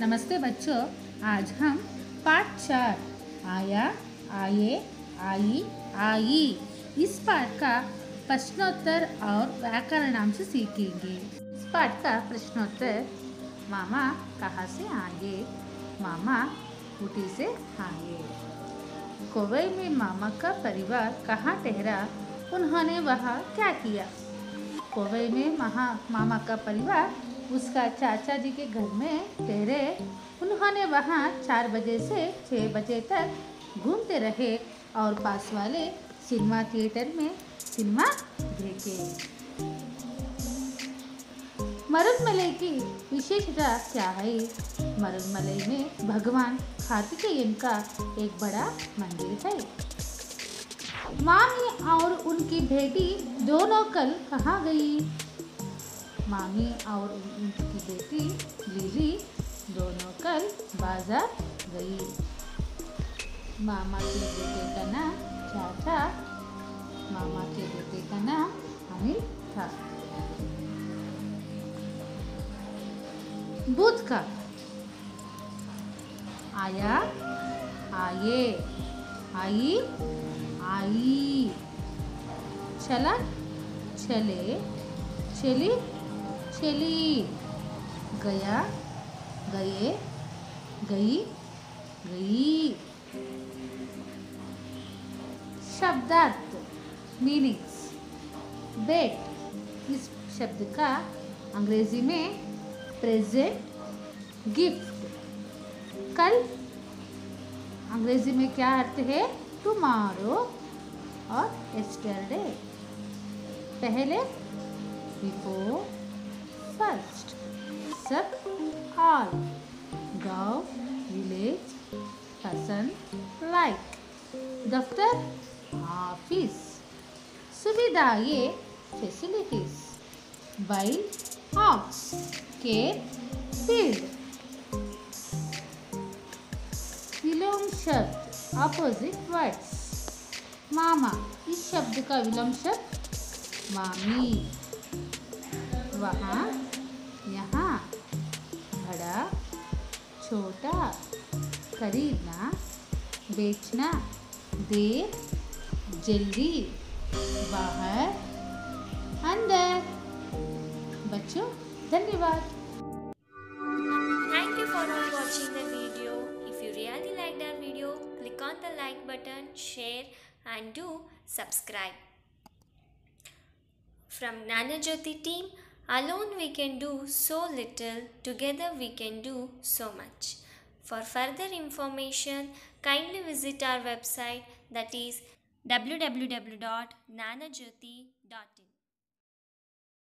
नमस्ते बच्चों, आज हम पाठ चार, आया, आए, आई आई, इस पाठ का प्रश्नोत्तर और व्याकरणांश सीखेंगे। इस पाठ का प्रश्नोत्तर, मामा कहाँ से आए मामा ऊटी से आए कोवई में मामा का परिवार कहाँ ठहरा? उन्होंने वहाँ क्या किया? कोवई में महा, मामा का परिवार उसका चाचा जी के घर में ठहरे। उन्होंने वहाँ चार बजे से छः बजे तक घूमते रहे और पास वाले सिनेमा थिएटर में सिनेमा देखे। मरुदमलई की विशेषता क्या है? मरुदमलई में भगवान कार्तिकेयन का एक बड़ा मंदिर है। मामी और उनकी बेटी दोनों कल कहाँ गई? मामी और उनकी बेटी लिली दोनों कल बाज़ार गई। मामा के बेटे का नाम चाचा, मामा के बेटे का नाम अनिल था। बुध का आया, आए, आई आई। चला, चले, चली चली। गया, गए, गई गई। शब्दार्थ मीनिंग्स बेट इस शब्द का अंग्रेज़ी में प्रेजेंट गिफ्ट कल। अंग्रेज़ी में क्या अर्थ है? टुमारो और एस्टरडे पहले बिफोर फ़र्स्ट सब ऑल गाँव विलेज पसंद लाइक दफ्तर ऑफ़िस सुविधाएँ फैसिलिटीज़ बाइल ऑक्स केयर फ़ील्ड विलोम शब्द ऑपोजिट वर्ड्स मामा इस शब्द का विलोम शब्द, मामी. वहाँ छोटा खरीदना बेचना, देर, जल्दी, बाहर, अंदर। बच्चों, धन्यवाद। Thank you for watching the video if you really like that video click on the like button share and do subscribe from Gyanjyoti team alone we can do so little, together we can do so much. For further information, kindly visit our website that is www.nanajyoti.com.